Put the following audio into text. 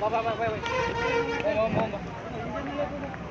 老板，喂喂喂，摸摸摸。